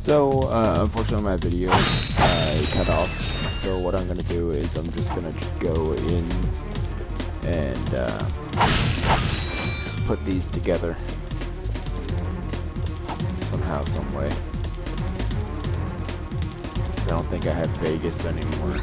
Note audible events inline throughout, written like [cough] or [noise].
So, uh, unfortunately my video uh, cut off. So what I'm gonna do is I'm just gonna go in and uh, put these together somehow, some way. I don't think I have Vegas anymore.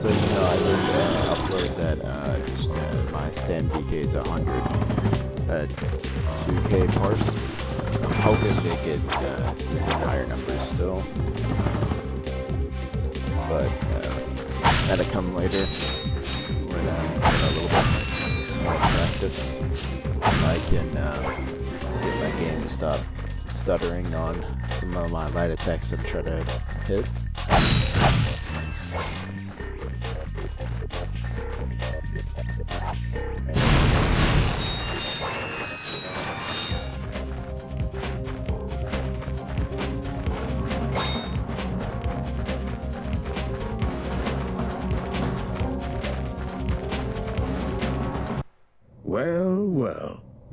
So you know, I did uh, upload that uh, uh, my DK is 100 uh, 2K parse. I'm hoping they get uh, higher numbers still. But uh, that'll come later when uh, get a little bit more practice. I can uh, get my game to stop stuttering on some of my light attacks I'm trying to hit.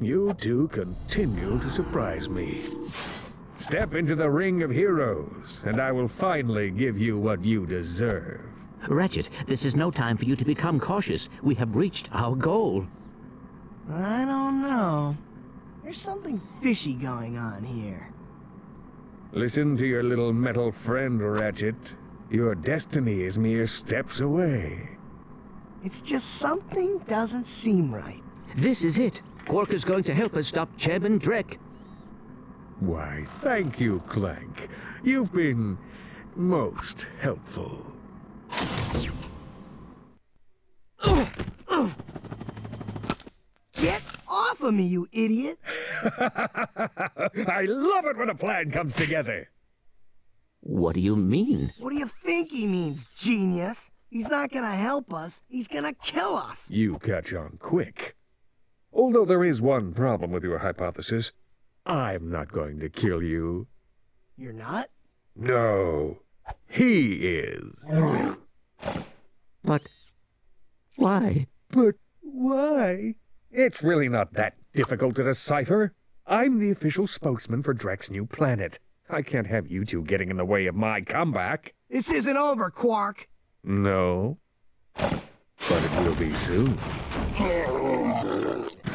You two continue to surprise me. Step into the ring of heroes, and I will finally give you what you deserve. Ratchet, this is no time for you to become cautious. We have reached our goal. I don't know. There's something fishy going on here. Listen to your little metal friend, Ratchet. Your destiny is mere steps away. It's just something doesn't seem right. This is it. Quark is going to help us stop Chairman Drek. Why, thank you, Clank. You've been most helpful. Get off of me, you idiot! [laughs] I love it when a plan comes together. What do you mean? What do you think he means, genius? He's not gonna help us. He's gonna kill us. You catch on quick. Although there is one problem with your hypothesis. I'm not going to kill you. You're not? No. He is. But why? But why? It's really not that difficult to decipher. I'm the official spokesman for Drek's new planet. I can't have you two getting in the way of my comeback. This isn't over, Quark. No. But it will be soon. [laughs]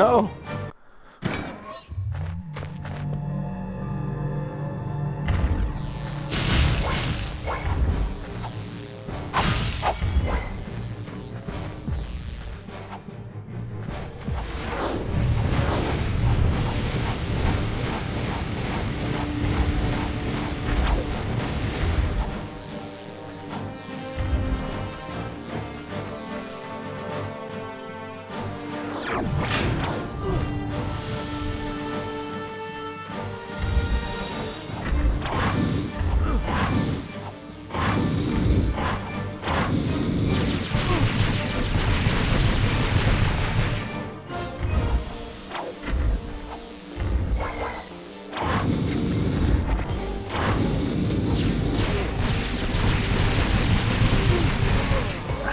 No.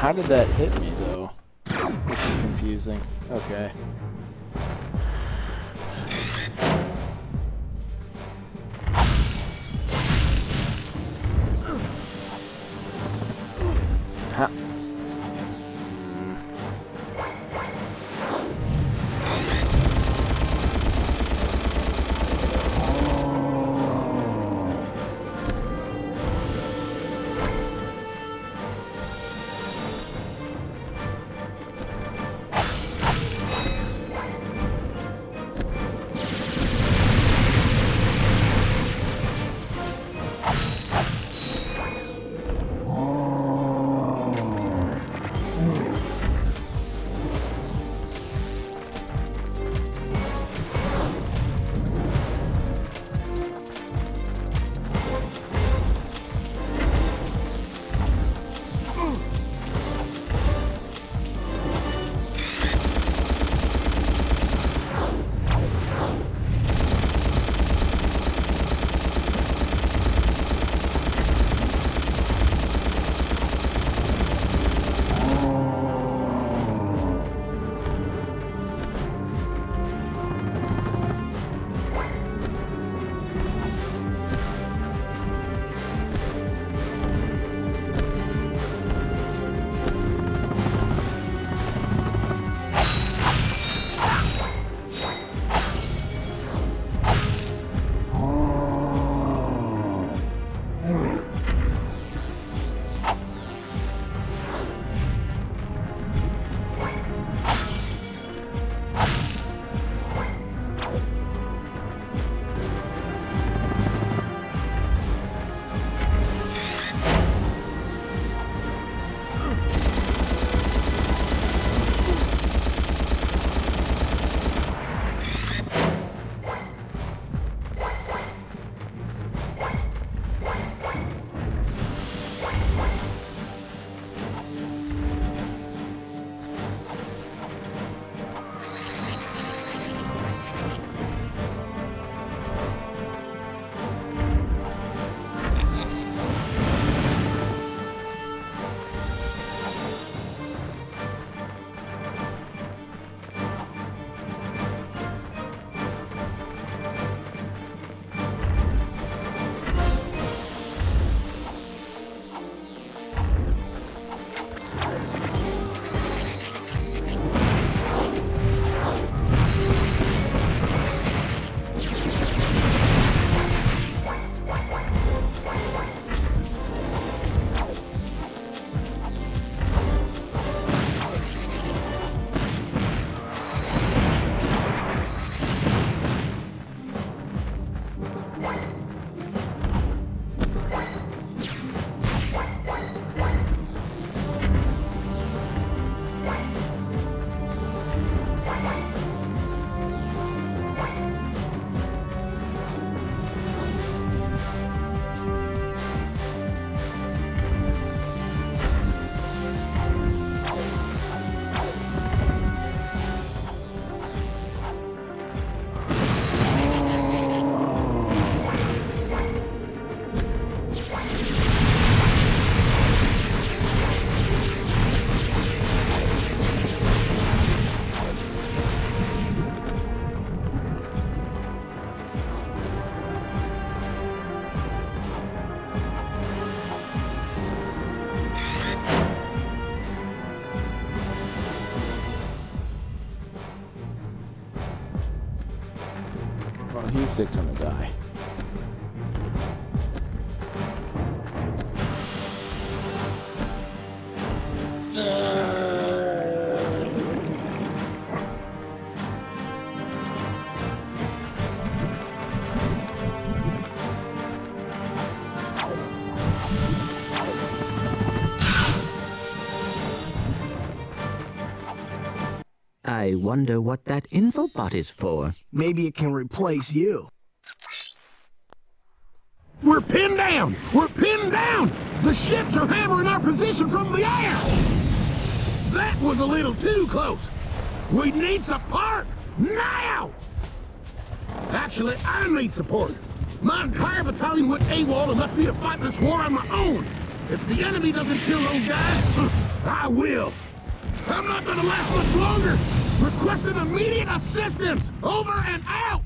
How did that hit me, though? This is confusing. Okay. Six on the die. I wonder what that infobot is for. Maybe it can replace you. We're pinned down! We're pinned down! The ships are hammering our position from the air! That was a little too close! We need support! Now! Actually, I need support. My entire battalion went AWOL and left me to fight this war on my own. If the enemy doesn't kill those guys, [laughs] I will. I'm not gonna last much longer! Requesting immediate assistance! Over and out!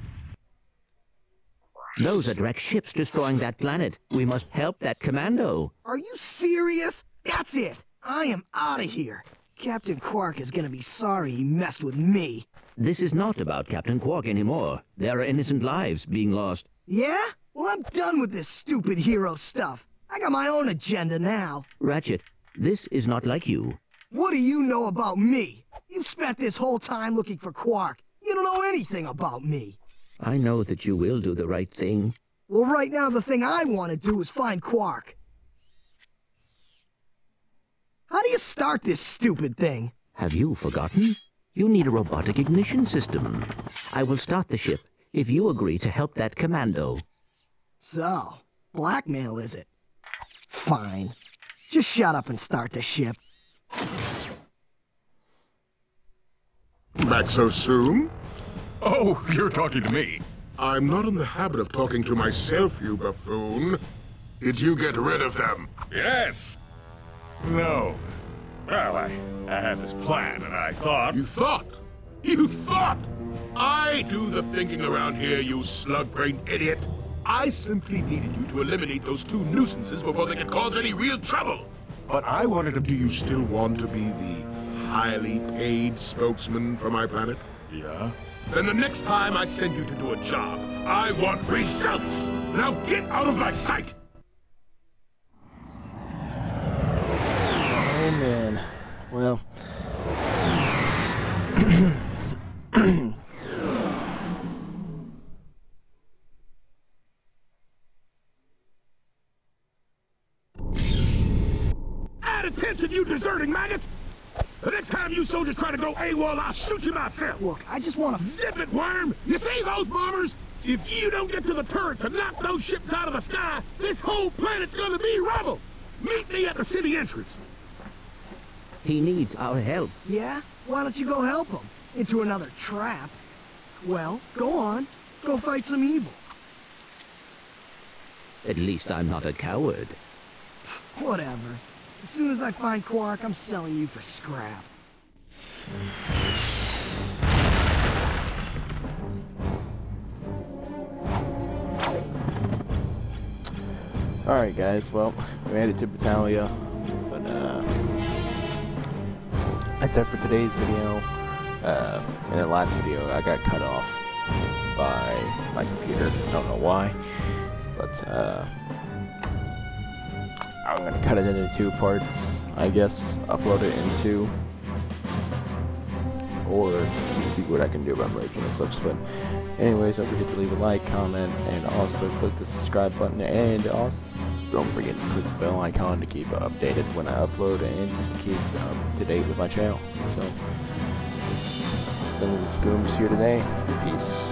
Those are Drek's ships destroying that planet. We must help that commando. Are you serious? That's it. I am out of here. Captain Quark is gonna be sorry he messed with me. This is not about Captain Quark anymore. There are innocent lives being lost. Yeah? Well, I'm done with this stupid hero stuff. I got my own agenda now. Ratchet, this is not like you. What do you know about me? You've spent this whole time looking for Quark. You don't know anything about me. I know that you will do the right thing. Well, right now the thing I want to do is find Quark. How do you start this stupid thing? Have you forgotten? You need a robotic ignition system. I will start the ship if you agree to help that commando. So, blackmail is it? Fine. Just shut up and start the ship. Back so soon? Oh, you're talking to me. I'm not in the habit of talking to myself, you buffoon. Did you get rid of them? Yes. No. Well, I, I had this plan, and I thought... You thought? You thought? I do the thinking around here, you slug-brained idiot. I simply needed you to eliminate those two nuisances before they could cause any real trouble. But I wanted to... Do you still want to be the highly paid spokesman for my planet? Yeah? Then the next time I send you to do a job, I want results! Now get out of my sight! Oh man. Well. Add attention, you deserting maggots! The next time you soldiers try to go AWOL, I'll shoot you myself! Look, I just want to... Zip it, worm! You see those bombers? If you don't get to the turrets and knock those ships out of the sky, this whole planet's gonna be rubble! Meet me at the city entrance! He needs our help. Yeah? Why don't you go help him? Into another trap. Well, go on. Go fight some evil. At least I'm not a coward. Whatever. As soon as I find Quark, I'm selling you for scrap. Alright guys, well, we made it to Battalia. But uh that's it for today's video. Uh in the last video I got cut off by my computer. I don't know why. But uh I'm gonna cut it into two parts, I guess. Upload it into or see what I can do about merging the clips. But anyways, don't forget to leave a like, comment, and also click the subscribe button. And also, don't forget to click the bell icon to keep updated when I upload and just to keep up to date with my channel. So, it's been the Scooms here today. Peace.